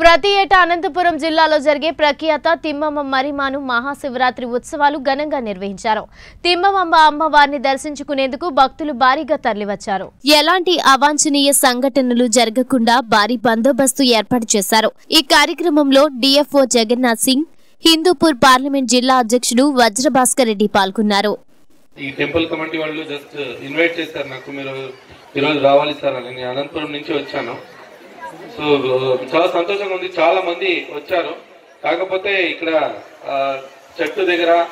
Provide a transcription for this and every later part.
ప్రతి ఏటా అనంతపురం జిల్లాలో జరిగే ప్రఖ్యాత తిమ్మమ్మ మరిమాను మహాశివరాత్రి ఉత్సవాలు ఘనంగా నిర్వహించారు. తిమ్మమ్మ అమ్మవారిని దర్శించుకునేందుకు భక్తులు భారీగా తరలివచ్చారు. ఎలాంటి అవాంఛనీయ సంఘటనలు జరగకుండా భారీ బందోబస్తు ఏర్పాటు చేశారు. ఈ కార్యక్రమంలో డిఎఫ్ఓ జగన్నాథ్ సింగ్ హిందూపూర్ పార్లమెంట్ జిల్లా అధ్యక్షుడు వజ్రభాస్కర్ రెడ్డి పాల్గొన్నారు. ఈ టెంపుల్ కమిటీ వాళ్ళు జస్ట్ ఇన్వైట్ చేశారు నాకు మీరు ఈరోజు రావాలి సార్ అని. నేను అనంతపురం నుంచి వచ్చాను. సో చాలా సంతోషంగా ఉంది. చాలా మంది వచ్చారు. కాకపోతే ఇక్కడ చెట్టు దగ్గర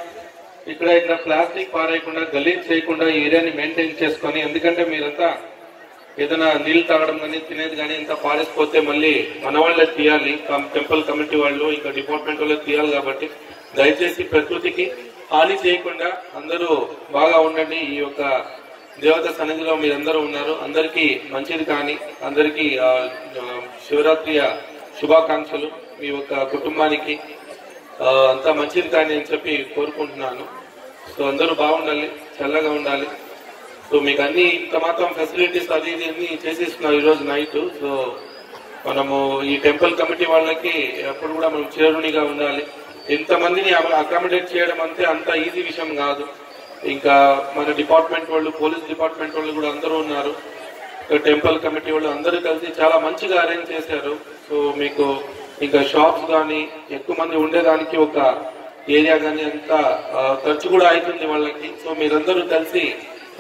ఇక్కడ ఇక్కడ ప్లాస్టిక్ పారేయకుండా గలీజ్ చేయకుండా ఈ ఏరియాని మెయింటైన్ చేసుకొని ఎందుకంటే మీరంతా ఏదైనా నీళ్ళు తాగడం కానీ తినేది కానీ ఇంత పారేసిపోతే మళ్ళీ మన వాళ్ళే తీయాలి. కం- టెంపుల్ కమిటీ వాళ్ళు ఇంకా డిపార్ట్మెంట్ వాళ్ళు తీయాలి కాబట్టి దయచేసి ప్రకృతికి హాని చేయకుండా అందరూ బాగా ఉండండి. ఈ యొక్క దేవత సన్నిధిలో మీరందరూ ఉన్నారు. అందరికీ మంచిది కానీ అందరికీ శివరాత్రి శుభాకాంక్షలు మీ యొక్క కుటుంబానికి. అంతా మంచిది కానీ అని చెప్పి కోరుకుంటున్నాను. సో అందరూ బాగుండాలి చల్లగా ఉండాలి. సో మీకు అన్ని ఇంత మాత్రం ఫెసిలిటీస్ అది ఇది అన్ని చేసేస్తున్నారు ఈ నైట్ సో మనము ఈ టెంపుల్ కమిటీ వాళ్ళకి ఎప్పుడు కూడా మనం చేరునిగా ఉండాలి. ఎంతమందిని అకామిడేట్ చేయడం అంతే అంత ఈజీ విషయం కాదు. ఇంకా మన డిపార్ట్మెంట్ వాళ్ళు పోలీస్ డిపార్ట్మెంట్ వాళ్ళు కూడా అందరూ ఉన్నారు. టెంపుల్ కమిటీ వాళ్ళు అందరూ కలిసి చాలా మంచిగా అరేంజ్ చేశారు. సో మీకు ఇంకా షాప్స్ కానీ ఎక్కువ మంది ఉండేదానికి ఒక ఏరియా కానీ అంత ఖర్చు కూడా అవుతుంది వాళ్ళకి. సో మీరందరూ కలిసి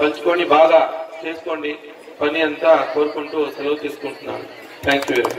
పంచుకొని బాగా చేసుకోండి. పని అంతా కోరుకుంటూ సెలవు తీసుకుంటున్నాను. Thank you very much